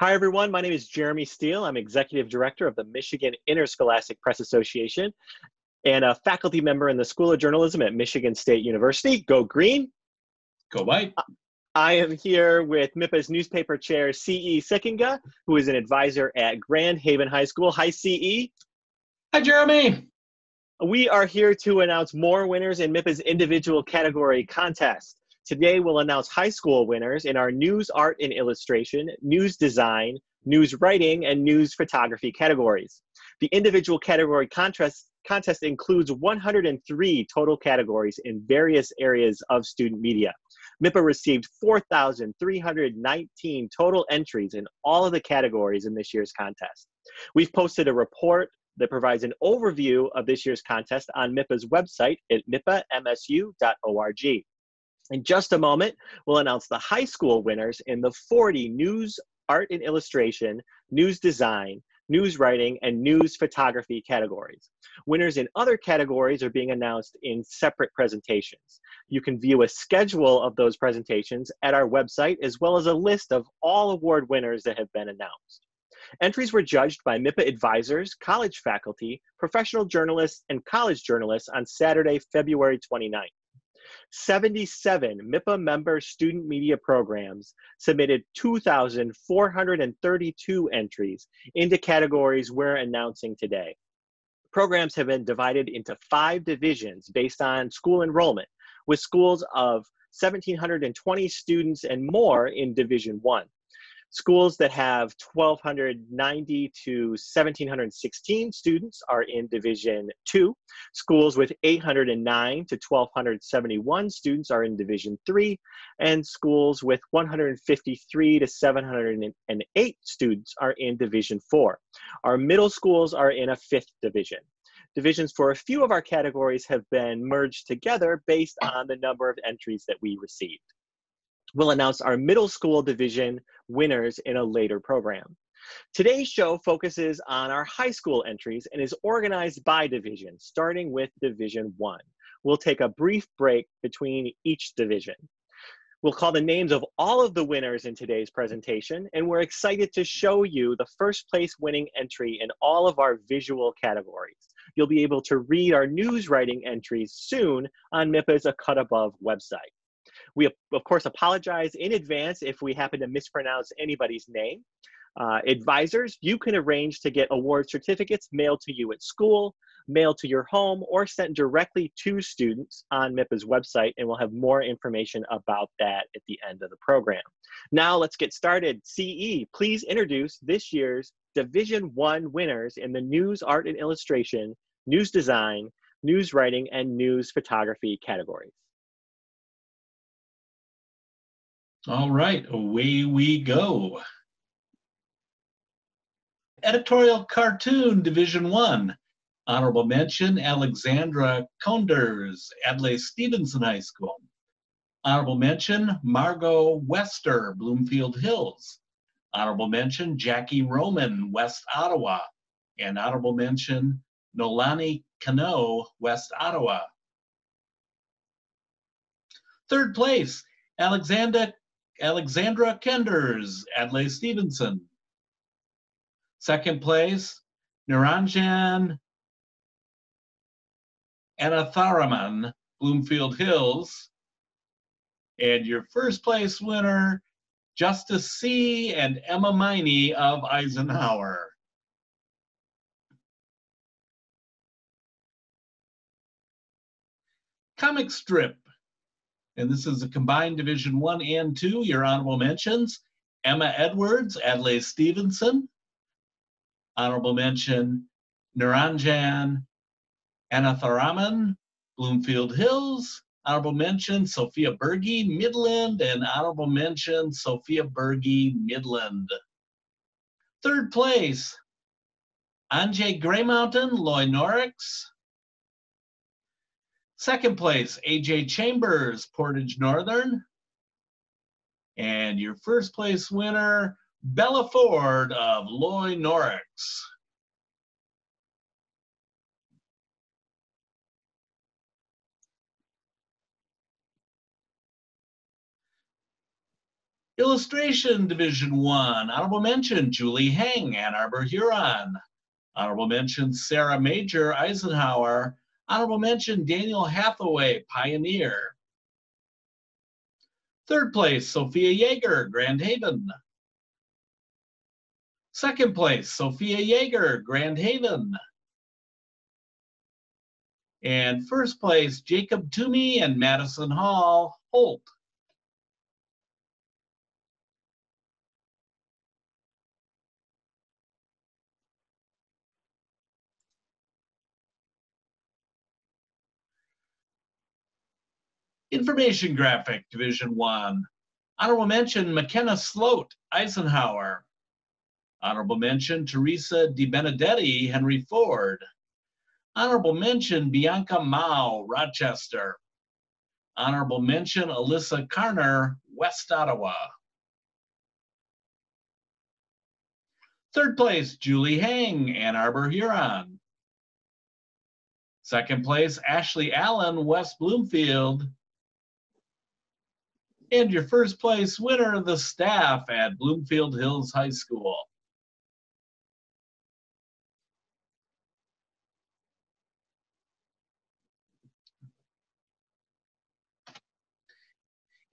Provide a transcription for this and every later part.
Hi, everyone. My name is Jeremy Steele. I'm Executive Director of the Michigan Interscholastic Press Association and a faculty member in the School of Journalism at Michigan State University. Go Green. Go White. Uh, I am here with MIPA's newspaper chair, C.E. Sikkenga, who is an advisor at Grand Haven High School. Hi, C.E. Hi, Jeremy. We are here to announce more winners in MIPA's individual category contest. Today, we'll announce high school winners in our news, art, and illustration, news design, news writing, and news photography categories. The individual category contest, contest includes 103 total categories in various areas of student media. MIPA received 4,319 total entries in all of the categories in this year's contest. We've posted a report that provides an overview of this year's contest on MIPA's website at mipamsu.org. In just a moment, we'll announce the high school winners in the 40 news, art and illustration, news design, news writing, and news photography categories. Winners in other categories are being announced in separate presentations. You can view a schedule of those presentations at our website, as well as a list of all award winners that have been announced. Entries were judged by MIPA advisors, college faculty, professional journalists, and college journalists on Saturday, February 29th. 77 MIPA member student media programs submitted 2,432 entries into categories we're announcing today. Programs have been divided into five divisions based on school enrollment, with schools of 1,720 students and more in Division 1. Schools that have 1,290 to 1,716 students are in Division 2. Schools with 809 to 1,271 students are in Division 3. And schools with 153 to 708 students are in Division 4. Our middle schools are in a fifth division. Divisions for a few of our categories have been merged together based on the number of entries that we received. We'll announce our middle school division winners in a later program. Today's show focuses on our high school entries and is organized by division, starting with Division 1. We'll take a brief break between each division. We'll call the names of all of the winners in today's presentation, and we're excited to show you the first place winning entry in all of our visual categories. You'll be able to read our news writing entries soon on MIPA's A Cut Above website. We, of course, apologize in advance if we happen to mispronounce anybody's name. Uh, advisors, you can arrange to get award certificates mailed to you at school, mailed to your home, or sent directly to students on MIPA's website, and we'll have more information about that at the end of the program. Now let's get started. CE, please introduce this year's Division One winners in the News, Art, and Illustration, News Design, News Writing, and News Photography categories. All right, away we go. Editorial Cartoon Division 1. Honorable mention, Alexandra Konders, Adlai Stevenson High School. Honorable mention, Margot Wester, Bloomfield Hills. Honorable mention, Jackie Roman, West Ottawa. And honorable mention, Nolani Cano, West Ottawa. Third place, Alexander Alexandra Kenders, Adlai Stevenson. Second place, Niranjan Anatharaman, Bloomfield Hills. And your first place winner, Justice C. and Emma Miney of Eisenhower. Comic strip and this is a combined Division One and Two. Your honorable mentions: Emma Edwards, Adlai Stevenson. Honorable mention: Naranjan Anatharaman, Bloomfield Hills. Honorable mention: Sophia Berge, Midland, and honorable mention: Sophia Berge, Midland. Third place: Anjay Gray Mountain, Loy Norrix. Second place, AJ Chambers, Portage Northern. And your first place winner, Bella Ford of Loy Norrix. Illustration Division 1, honorable mention Julie Heng, Ann Arbor, Huron. Honorable mention Sarah Major, Eisenhower. Honorable mention Daniel Hathaway, Pioneer. Third place, Sophia Yeager, Grand Haven. Second place, Sophia Yeager, Grand Haven. And first place, Jacob Toomey and Madison Hall, Holt. Information Graphic, Division 1. Honorable mention, McKenna Sloat, Eisenhower. Honorable mention, Teresa Di Benedetti, Henry Ford. Honorable mention, Bianca Mao, Rochester. Honorable mention, Alyssa Carner, West Ottawa. Third place, Julie Heng, Ann Arbor, Huron. Second place, Ashley Allen, West Bloomfield. And your first place winner of the staff at Bloomfield Hills High School.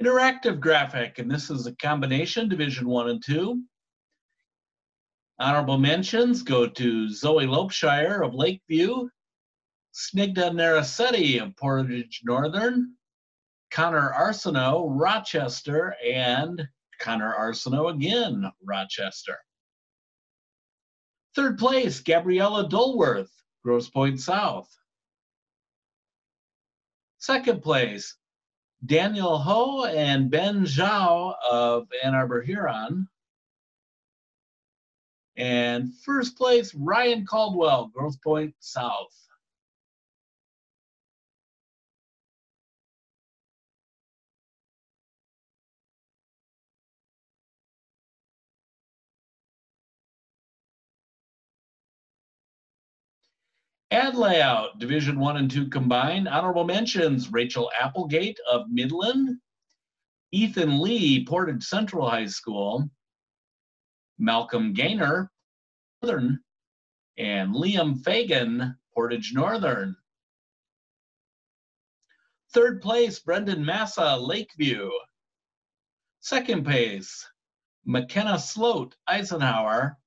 Interactive graphic, and this is a combination, Division 1 and 2. Honorable mentions go to Zoe Lopeshire of Lakeview, Snigdha Narasetti of Portage Northern, Connor Arsenault, Rochester, and Connor Arsenault again, Rochester. Third place, Gabriella Dulworth, Grosse Pointe South. Second place, Daniel Ho and Ben Zhao of Ann Arbor Huron. And first place, Ryan Caldwell, Grosse Pointe South. Ad layout, Division One and Two combined. Honorable mentions, Rachel Applegate of Midland, Ethan Lee, Portage Central High School, Malcolm Gaynor, Northern, and Liam Fagan, Portage Northern. Third place, Brendan Massa, Lakeview. Second place, McKenna Sloat, Eisenhower.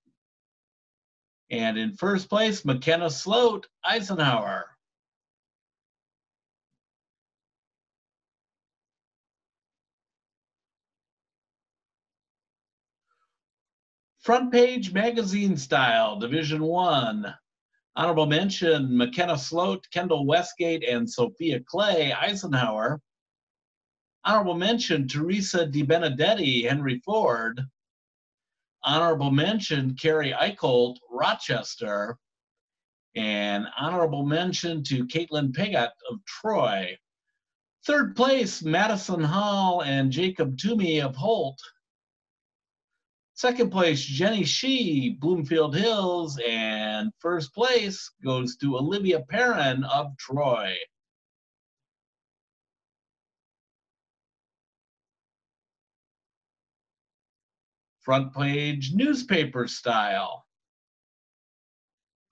And in first place, McKenna Sloat, Eisenhower. Front page magazine style, Division One. Honorable mention, McKenna Sloat, Kendall Westgate, and Sophia Clay, Eisenhower. Honorable mention, Teresa Di Benedetti, Henry Ford honorable mention Carrie Eicholt, Rochester, and honorable mention to Caitlin Pigott of Troy. Third place, Madison Hall and Jacob Toomey of Holt. Second place, Jenny Shee, Bloomfield Hills, and first place goes to Olivia Perrin of Troy. Front page newspaper style.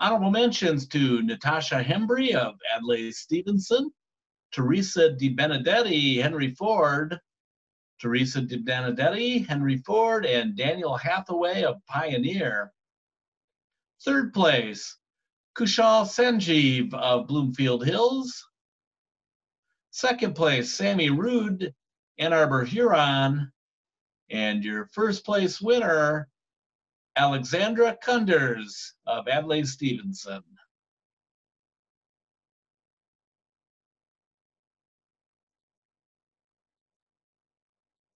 Honorable mentions to Natasha Hembry of Adlai Stevenson, Teresa Di Benedetti, Henry Ford, Teresa Di Benedetti, Henry Ford, and Daniel Hathaway of Pioneer. Third place, Kushal Sanjeev of Bloomfield Hills. Second place, Sammy Rude, Ann Arbor Huron. And your first place winner, Alexandra Kunders of Adlai Stevenson.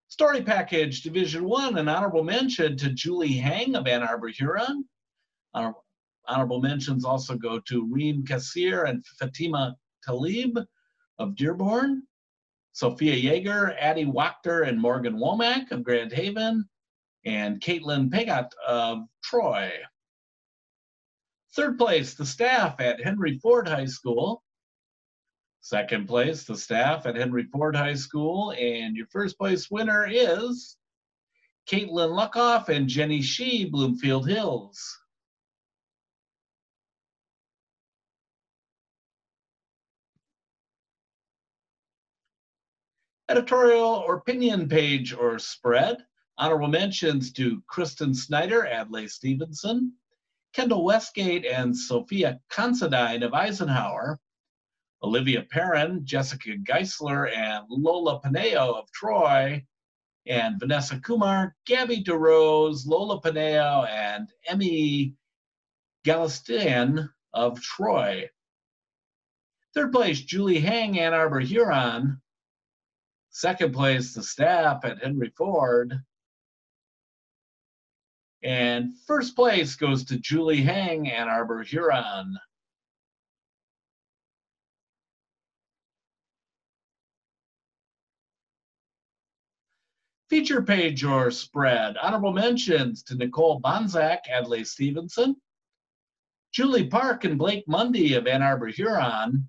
Story Package Division 1, an honorable mention to Julie Hang of Ann Arbor, Huron. Honorable mentions also go to Reem Kassir and Fatima Talib of Dearborn. Sophia Yeager, Addie Wachter, and Morgan Womack of Grand Haven, and Caitlin Piggott of Troy. Third place, the staff at Henry Ford High School. Second place, the staff at Henry Ford High School. And your first place winner is Caitlin Luckoff and Jenny Shee, Bloomfield Hills. Editorial or opinion page or spread. Honorable mentions to Kristen Snyder, Adlai Stevenson, Kendall Westgate and Sophia Considine of Eisenhower, Olivia Perrin, Jessica Geisler, and Lola Paneo of Troy, and Vanessa Kumar, Gabby DeRose, Lola Paneo, and Emmy Galistian of Troy. Third place, Julie Hang, Ann Arbor Huron. Second place, the staff at Henry Ford. And first place goes to Julie Hang, Ann Arbor Huron. Feature page or spread. Honorable mentions to Nicole Bonzak, Adlai Stevenson, Julie Park and Blake Mundy of Ann Arbor Huron,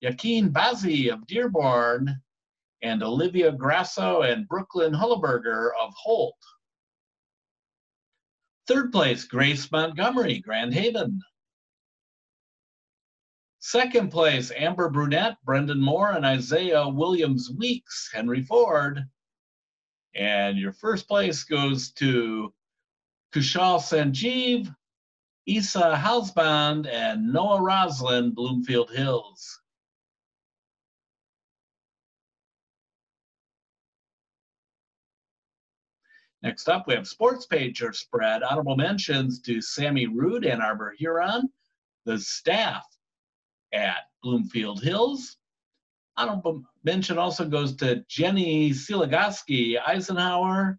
Yakin Bazzi of Dearborn, and Olivia Grasso and Brooklyn Hulleberger of Holt. Third place, Grace Montgomery, Grand Haven. Second place, Amber Brunette, Brendan Moore, and Isaiah Williams Weeks, Henry Ford. And your first place goes to Kushal Sanjeev, Isa Hausband, and Noah Roslin, Bloomfield Hills. Next up, we have sports page or spread. Honorable mentions to Sammy Root, Ann Arbor Huron, the staff at Bloomfield Hills, Honorable mention also goes to Jenny Silagoski, Eisenhower,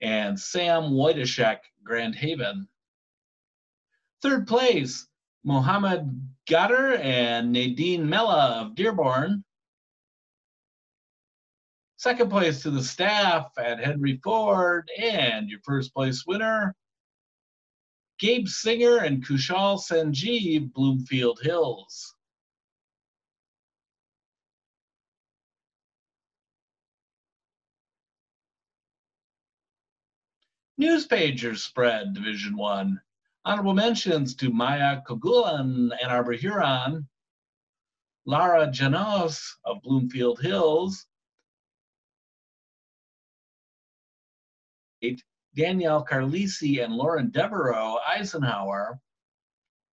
and Sam Wojtaszek, Grand Haven. Third place, Mohammed Gatter and Nadine Mella of Dearborn. Second place to the staff at Henry Ford, and your first place winner, Gabe Singer and Kushal Sanjeev, Bloomfield Hills. Newspagers spread, Division One. Honorable mentions to Maya Kogulan, Ann Arbor Huron, Lara Janos of Bloomfield Hills, Danielle Carlisi and Lauren Devereaux, Eisenhower,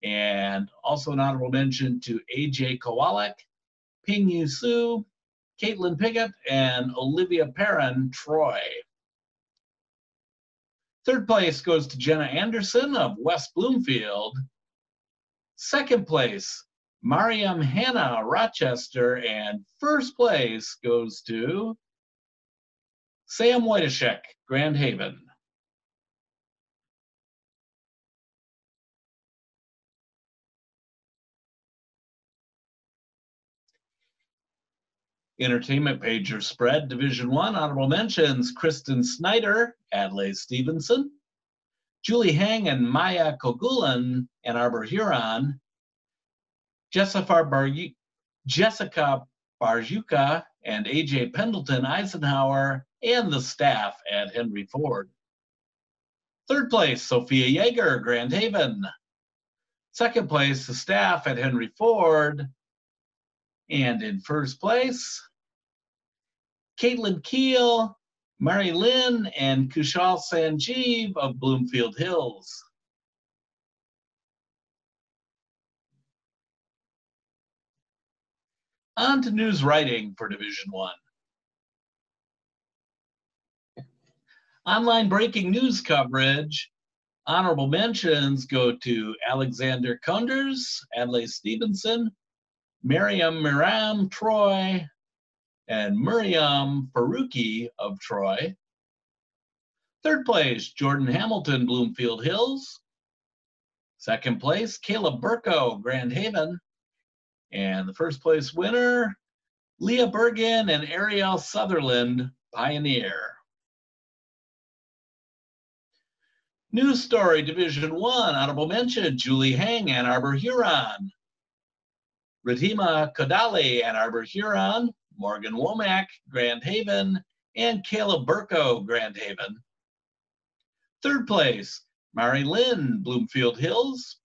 and also an honorable mention to AJ Kowalik, Ping Yu Su, Caitlin Piggott, and Olivia Perrin, Troy. Third place goes to Jenna Anderson of West Bloomfield. Second place, Mariam Hanna, Rochester. And first place goes to Sam Wojtaszek, Grand Haven. Entertainment page or spread, Division One, honorable mentions, Kristen Snyder, Adlai Stevenson, Julie Hang and Maya Kogulan, Ann Arbor Huron, Jessica Barjuka and AJ Pendleton Eisenhower, and the staff at Henry Ford. Third place, Sophia Yeager, Grand Haven. Second place, the staff at Henry Ford. And in first place, Caitlin Keel, Mary Lynn, and Kushal Sanjeev of Bloomfield Hills. On to news writing for Division One. Online breaking news coverage. Honorable mentions go to Alexander Kunders, Adlai Stevenson, Miriam Miram Troy, and Miriam Faruqi of Troy. Third place, Jordan Hamilton, Bloomfield Hills. Second place, Caleb Burko, Grand Haven. And the first place winner, Leah Bergen and Ariel Sutherland, Pioneer. News story, Division One, honorable mention, Julie Hang, Ann Arbor, Huron. Radhima Kodali, Ann Arbor, Huron. Morgan Womack, Grand Haven, and Caleb Burko, Grand Haven. Third place, Mary Lynn, Bloomfield Hills.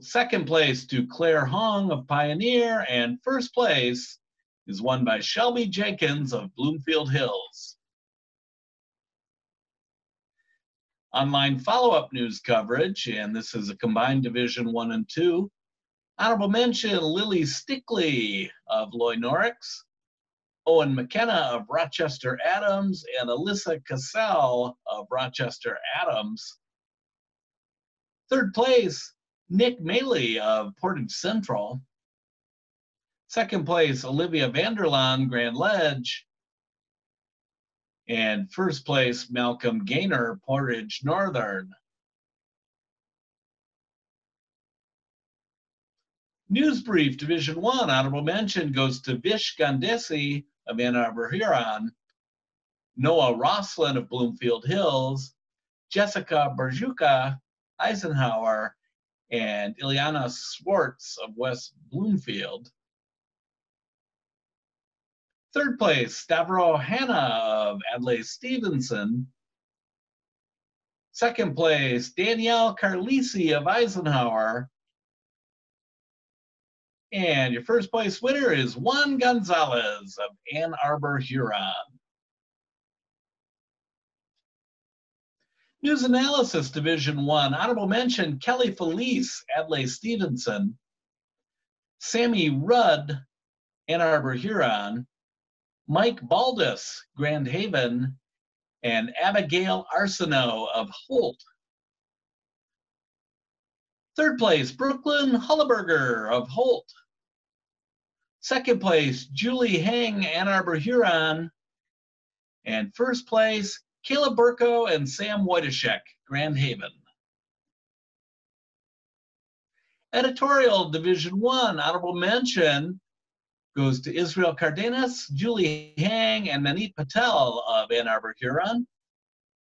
Second place to Claire Hong of Pioneer, and first place is won by Shelby Jenkins of Bloomfield Hills. Online follow-up news coverage, and this is a combined Division 1 and 2. Honorable mention, Lily Stickley of Loy Norrix, Owen McKenna of Rochester Adams, and Alyssa Cassell of Rochester Adams. Third place, Nick Maley of Portage Central. Second place, Olivia Vanderlaan, Grand Ledge. And first place, Malcolm Gaynor, Portage Northern. News Brief, Division 1, honorable mention goes to Vish Gandesi of Ann Arbor, Huron, Noah Roslin of Bloomfield Hills, Jessica Berjuka, Eisenhower, and Ilyana Swartz of West Bloomfield. Third place, Stavro Hanna of Adlai Stevenson. Second place, Danielle Carlisi of Eisenhower. And your first place winner is Juan Gonzalez of Ann Arbor, Huron. News Analysis Division 1, honorable mention Kelly Felice, Adlai Stevenson, Sammy Rudd, Ann Arbor, Huron, Mike Baldus, Grand Haven, and Abigail Arsenault of Holt. Third place, Brooklyn Hulleberger of Holt. Second place, Julie Hang, Ann Arbor, Huron. And first place, Caleb Burko and Sam Wojtaszek, Grand Haven. Editorial Division 1, honorable mention goes to Israel Cardenas, Julie Hang, and Manit Patel of Ann Arbor, Huron.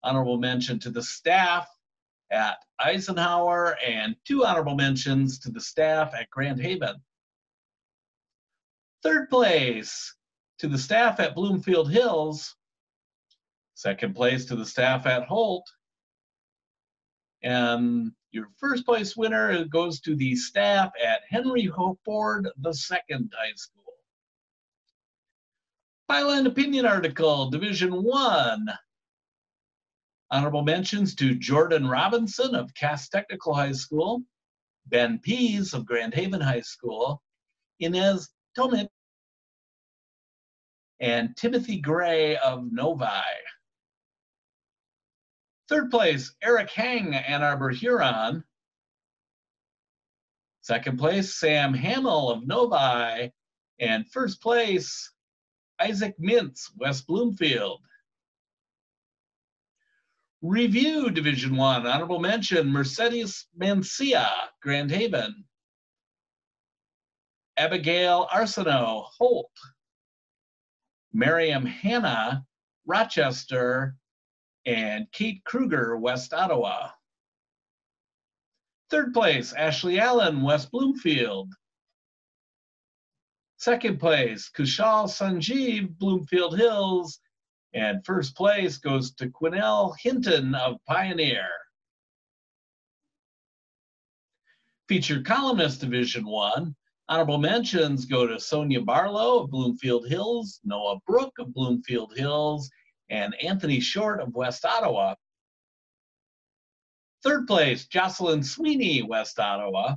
Honorable mention to the staff at Eisenhower and two honorable mentions to the staff at Grand Haven. Third place to the staff at Bloomfield Hills. Second place to the staff at Holt. And your first place winner goes to the staff at Henry Ford II High School. Byline Opinion Article, Division 1. Honorable mentions to Jordan Robinson of Cass Technical High School, Ben Pease of Grand Haven High School, Inez Tomit and Timothy Gray of Novi. Third place, Eric Hang, Ann Arbor, Huron. Second place, Sam Hamill of Novi. And first place, Isaac Mintz, West Bloomfield. Review Division One, honorable mention, Mercedes Mancia, Grand Haven. Abigail Arsenault, Holt. Miriam Hanna, Rochester, and Kate Kruger, West Ottawa. Third place, Ashley Allen, West Bloomfield. Second place, Kushal Sanjeev, Bloomfield Hills. And first place goes to Quinnell Hinton of Pioneer. Featured columnist Division One, Honorable mentions go to Sonia Barlow of Bloomfield Hills, Noah Brook of Bloomfield Hills, and Anthony Short of West Ottawa. Third place, Jocelyn Sweeney, West Ottawa.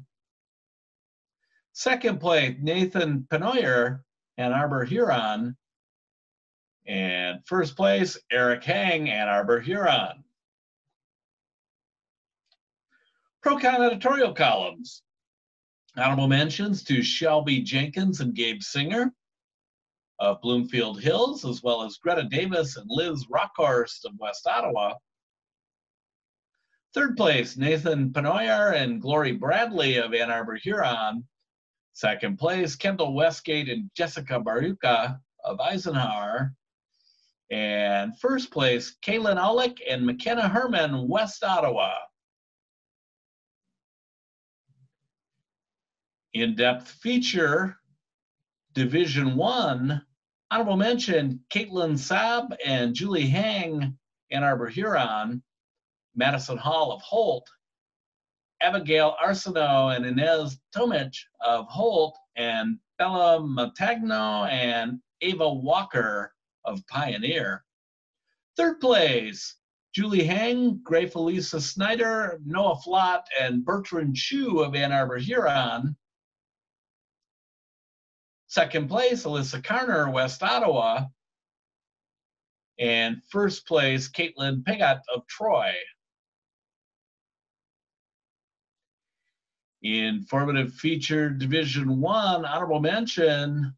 Second place, Nathan Penoyer, Ann Arbor, Huron. And first place, Eric Hang, Ann Arbor, Huron. Procon editorial columns. Honorable mentions to Shelby Jenkins and Gabe Singer of Bloomfield Hills, as well as Greta Davis and Liz Rockhorst of West Ottawa. Third place, Nathan Penoyer and Glory Bradley of Ann Arbor, Huron. Second place, Kendall Westgate and Jessica Baruka of Eisenhower. And first place, Kaylin Aulick and McKenna Herman, West Ottawa. in-depth feature, Division One, honorable mention, Caitlin Saab and Julie Hang, Ann Arbor, Huron. Madison Hall of Holt, Abigail Arsenault and Inez Tomich of Holt, and Bella Matagno and Ava Walker of Pioneer. Third place, Julie Hang, Grateful Lisa Snyder, Noah Flott, and Bertrand Chu of Ann Arbor Huron. Second place, Alyssa Carner, West Ottawa. And first place, Caitlin Piggott of Troy. Informative feature Division One honorable mention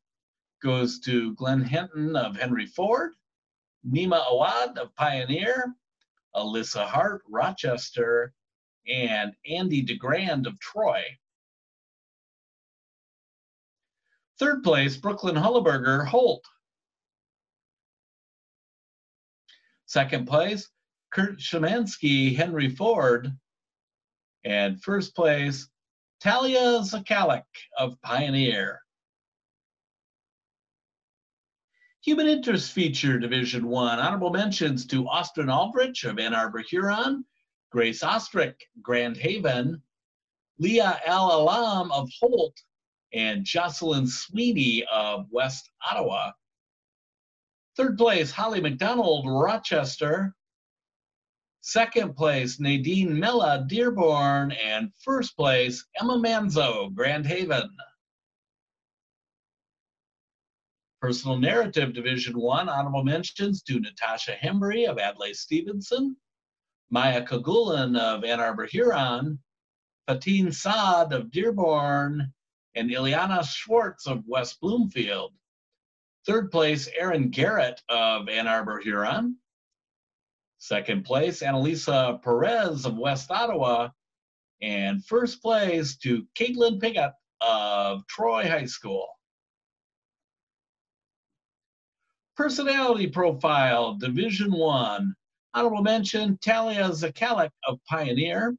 goes to Glenn Hinton of Henry Ford, Nima Awad of Pioneer, Alyssa Hart, Rochester, and Andy DeGrand of Troy. Third place, Brooklyn Hulleberger, Holt. Second place, Kurt Shemansky, Henry Ford. And first place, Talia Zakalik of Pioneer. Human Interest Feature Division 1. Honorable mentions to Austin Aldrich of Ann Arbor, Huron, Grace Ostrick, Grand Haven, Leah Al Alam of Holt, and Jocelyn Sweeney of West Ottawa. Third place, Holly McDonald, Rochester. Second place, Nadine Mella, Dearborn. And first place, Emma Manzo, Grand Haven. Personal Narrative Division 1, honorable mentions to Natasha Hembry of Adlai Stevenson, Maya Kagulan of Ann Arbor Huron, Fatin Saad of Dearborn, and Ileana Schwartz of West Bloomfield. Third place, Aaron Garrett of Ann Arbor Huron. Second place, Annalisa Perez of West Ottawa. And first place to Caitlin Piggott of Troy High School. Personality Profile, Division One. Honorable mention, Talia Zakalik of Pioneer.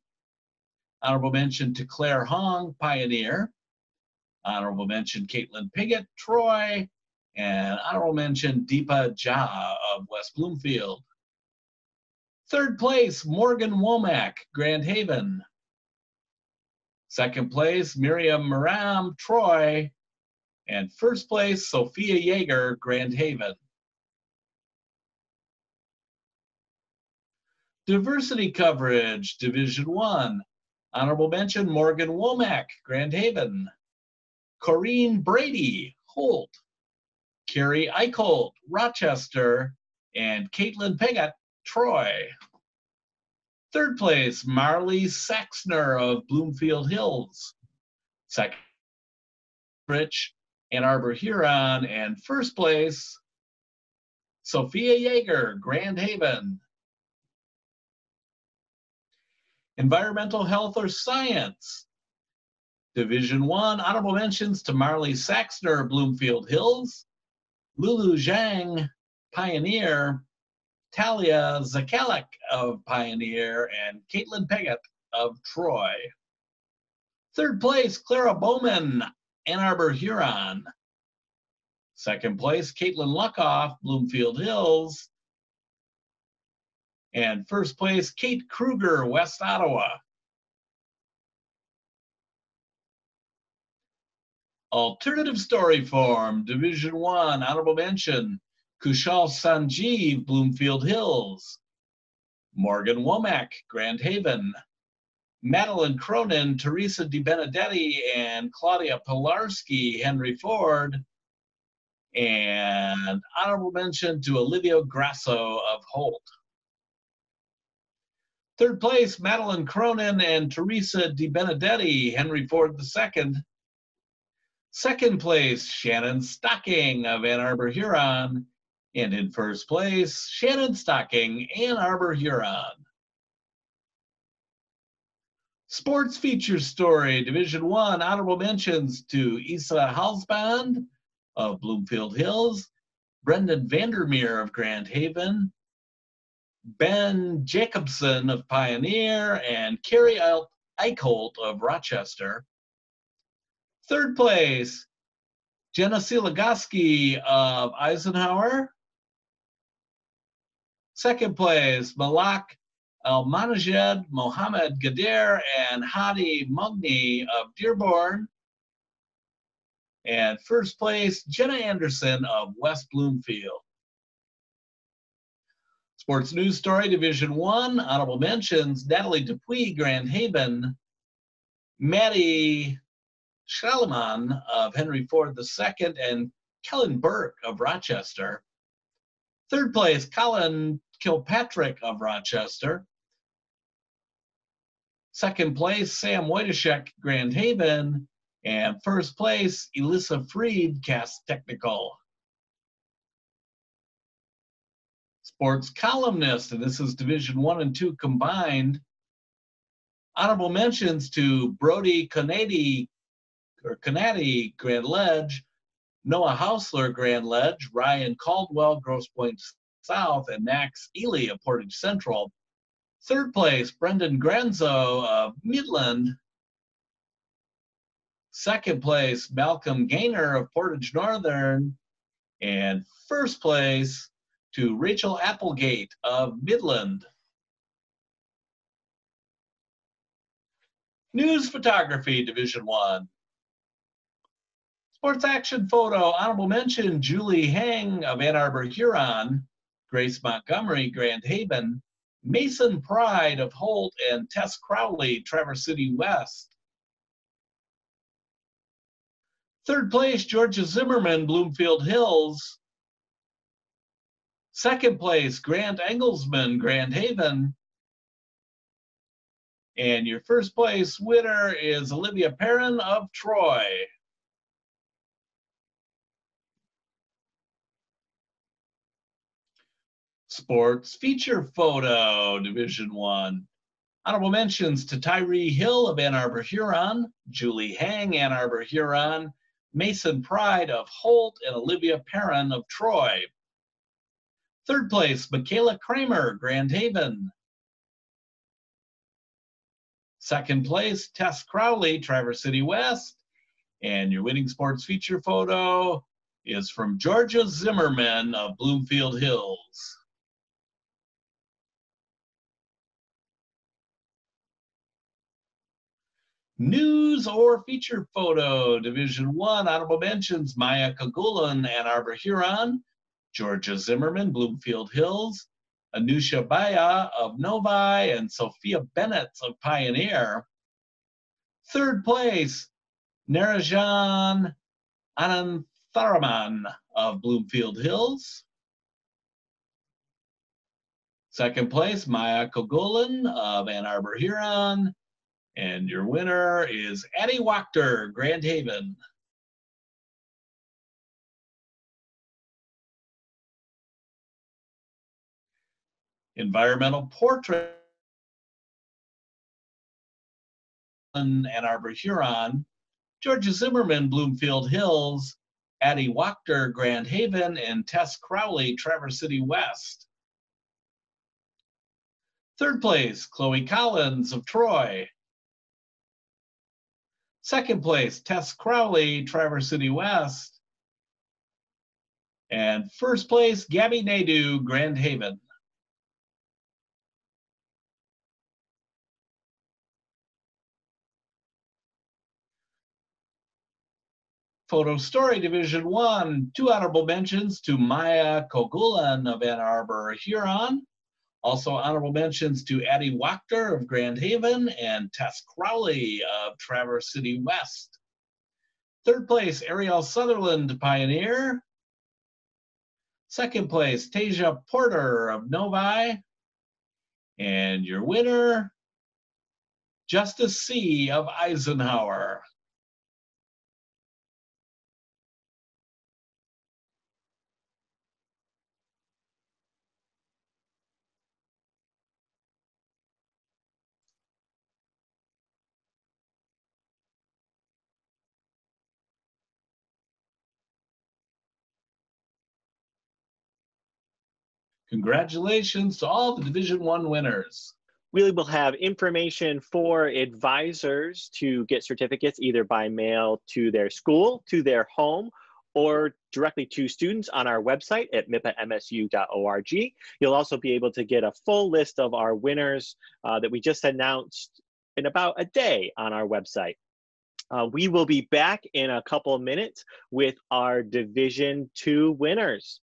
Honorable mention to Claire Hong, Pioneer. Honorable mention, Caitlin Piggott, Troy. And honorable mention, Deepa Jha of West Bloomfield. Third place, Morgan Womack, Grand Haven. Second place, Miriam Maram, Troy. And first place, Sophia Yeager, Grand Haven. Diversity coverage, Division One. Honorable mention, Morgan Womack, Grand Haven. Corrine Brady, Holt. Carrie Eicholt, Rochester. And Caitlin Piggott, Troy. Third place, Marley Saxner of Bloomfield Hills. Second, Rich, Ann Arbor Huron. And first place, Sophia Yeager, Grand Haven. Environmental Health or Science. Division One, honorable mentions to Marley Saxner, Bloomfield Hills, Lulu Zhang, Pioneer, Talia Zakalik of Pioneer, and Caitlin Peggett of Troy. Third place, Clara Bowman, Ann Arbor Huron. Second place, Caitlin Luckoff, Bloomfield Hills. And first place, Kate Kruger, West Ottawa. Alternative story form, Division One, honorable mention, Kushal Sanjeev, Bloomfield Hills. Morgan Womack, Grand Haven. Madeline Cronin, Teresa Di Benedetti, and Claudia Pilarski, Henry Ford. And honorable mention to Olivia Grasso of Holt. Third place, Madeline Cronin and Teresa Di Benedetti, Henry Ford II. Second place, Shannon Stocking of Ann Arbor Huron. And in first place, Shannon Stocking, Ann Arbor Huron. Sports features story, Division One, honorable mentions to Isa Halsband of Bloomfield Hills, Brendan Vandermeer of Grand Haven, Ben Jacobson of Pioneer, and Carrie Eichholt of Rochester. Third place, Jenna Silagaski of Eisenhower. Second place, Malak Al Manajed Mohammed Gadir and Hadi Mugni of Dearborn. And first place, Jenna Anderson of West Bloomfield. Sports News Story Division 1, honorable mentions, Natalie Dupuy, Grand Haven, Maddie Schalleman of Henry Ford II, and Kellen Burke of Rochester. Third place, Colin Kilpatrick of Rochester. Second place, Sam Wojtaszek, Grand Haven. And first place, Elissa Freed, Cass Technical. Sports columnist, and this is Division One and Two combined. Honorable mentions to Brody Canady or Canady, Grand Ledge, Noah Hausler, Grand Ledge, Ryan Caldwell, Grosse Pointe South, and Max Ely of Portage Central. Third place, Brendan Granzo of Midland. Second place, Malcolm Gaynor of Portage Northern. And first place to Rachel Applegate of Midland. News Photography Division 1. Sports Action Photo, honorable mention, Julie Hang of Ann Arbor, Huron, Grace Montgomery, Grand Haven, Mason Pride of Holt, and Tess Crowley, Traverse City West. Third place, Georgia Zimmerman, Bloomfield Hills. Second place, Grant Engelsman, Grand Haven. And your first place winner is Olivia Perrin of Troy. Sports Feature Photo, Division One. Honorable mentions to Tyree Hill of Ann Arbor, Huron, Julie Hang, Ann Arbor, Huron, Mason Pride of Holt, and Olivia Perrin of Troy. Third place, Michaela Kramer, Grand Haven. Second place, Tess Crowley, Traverse City West. And your winning sports feature photo is from Georgia Zimmerman of Bloomfield Hills. News or feature photo, Division One, honorable mentions, Maya Kagulan, Ann Arbor, Huron, Georgia Zimmerman, Bloomfield Hills, Anusha Baya of Novi, and Sophia Bennett of Pioneer. Third place, Narajan Anantharaman of Bloomfield Hills. Second place, Maya Kogolan of Ann Arbor, Huron. And your winner is Addie Wachter, Grand Haven. Environmental portrait Ann Arbor, Huron, Georgia Zimmerman, Bloomfield Hills, Addie Wachter, Grand Haven, and Tess Crowley, Traverse City West. Third place, Chloe Collins of Troy. Second place, Tess Crowley, Traverse City West. And first place, Gabby Nadu, Grand Haven. Photo Story Division 1, two honorable mentions to Maya Kogulan of Ann Arbor, Huron, also honorable mentions to Addie Wachter of Grand Haven and Tess Crowley of Traverse City West. Third place, Ariel Sutherland, Pioneer. Second place, Tasia Porter of Novi. And your winner, Justice C of Eisenhower. Congratulations to all the Division One winners. We will have information for advisors to get certificates either by mail to their school, to their home, or directly to students on our website at mipamsu.org. You'll also be able to get a full list of our winners uh, that we just announced in about a day on our website. Uh, we will be back in a couple of minutes with our Division Two winners.